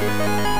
Música